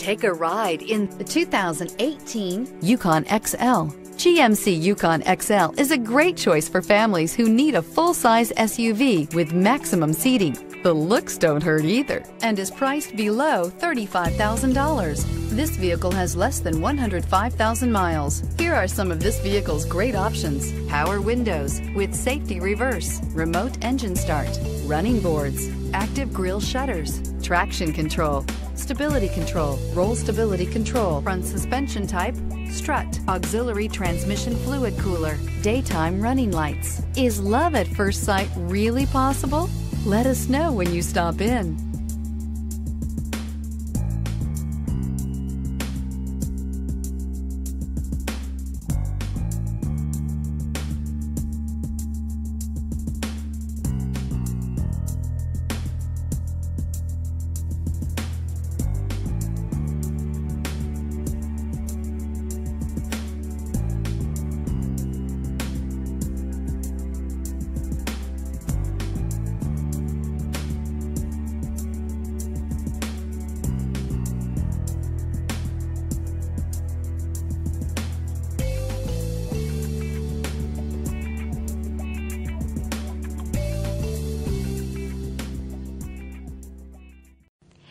Take a ride in the 2018 Yukon XL. GMC Yukon XL is a great choice for families who need a full-size SUV with maximum seating. The looks don't hurt either and is priced below $35,000. This vehicle has less than 105,000 miles. Here are some of this vehicle's great options. Power windows with safety reverse, remote engine start, running boards, active grille shutters, traction control, stability control, roll stability control, front suspension type, strut, auxiliary transmission fluid cooler, daytime running lights. Is love at first sight really possible? Let us know when you stop in.